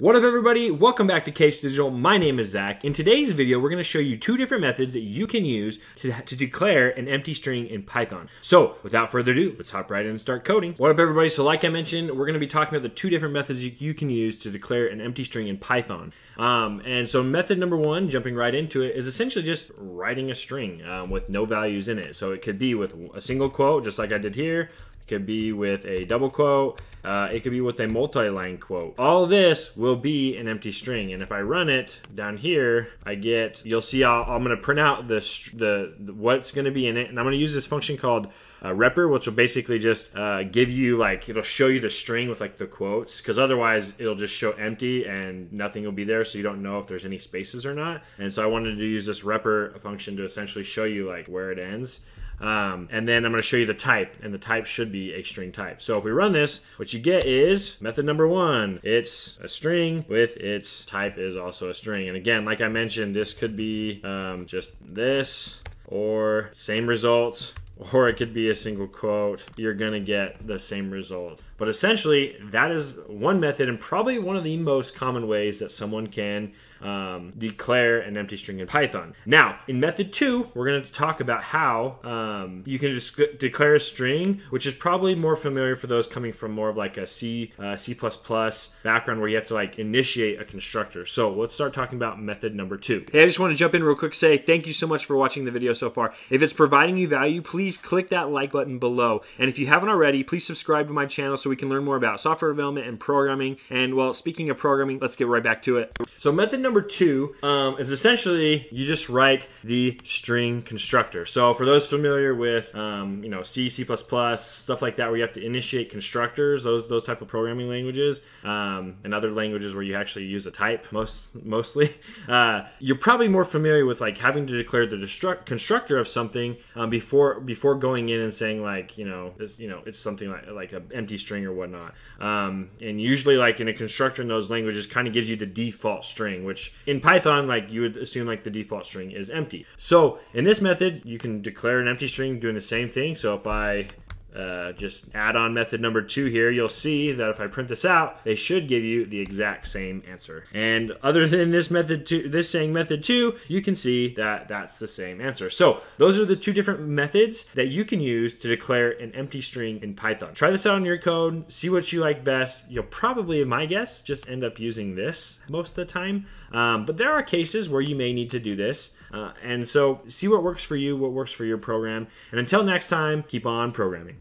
What up everybody? Welcome back to Case Digital. My name is Zach. In today's video, we're going to show you two different methods that you can use to, to declare an empty string in Python. So without further ado, let's hop right in and start coding. What up everybody? So like I mentioned, we're going to be talking about the two different methods you, you can use to declare an empty string in Python. Um, and so method number one, jumping right into it, is essentially just writing a string um, with no values in it. So it could be with a single quote, just like I did here, it could be with a double quote. Uh, it could be with a multi-line quote. All this will be an empty string. And if I run it down here, I get, you'll see i am going to print out the, the, the what's going to be in it. And I'm going to use this function called uh, repr, which will basically just uh, give you like it'll show you the string with like the quotes, because otherwise it'll just show empty and nothing will be there, so you don't know if there's any spaces or not. And so I wanted to use this repr function to essentially show you like where it ends. Um, and then I'm going to show you the type, and the type should be a string type. So if we run this, what you get is method number one. It's a string with its type is also a string. And again, like I mentioned, this could be um, just this or same results or it could be a single quote, you're to get the same result. But essentially, that is one method and probably one of the most common ways that someone can um, declare an empty string in Python. Now, in method two, we're going to talk about how um, you can declare a string, which is probably more familiar for those coming from more of like a C, uh, C++ background where you have to like initiate a constructor. So let's start talking about method number two. Hey, I just want to jump in real quick, say thank you so much for watching the video so far. If it's providing you value, please click that like button below. And if you haven't already, please subscribe to my channel so we can learn more about software development and programming. And well, speaking of programming, let's get right back to it. So method number two um, is essentially you just write the string constructor. So for those familiar with um, you know C, C++, stuff like that, where you have to initiate constructors, those those type of programming languages, um, and other languages where you actually use a type most mostly, uh, you're probably more familiar with like having to declare the constructor of something um, before before going in and saying like you know you know it's something like like an empty string or whatnot. Um, and usually like in a constructor in those languages kind of gives you the default string, which in Python, like you would assume like the default string is empty. So in this method, you can declare an empty string doing the same thing. So if I uh, just add on method number two here, you'll see that if I print this out, they should give you the exact same answer. And other than this method two, this saying method two, you can see that that's the same answer. So those are the two different methods that you can use to declare an empty string in Python. Try this out in your code, see what you like best. You'll probably, my guess, just end up using this most of the time. Um, but there are cases where you may need to do this. Uh, and so see what works for you, what works for your program. And until next time, keep on programming.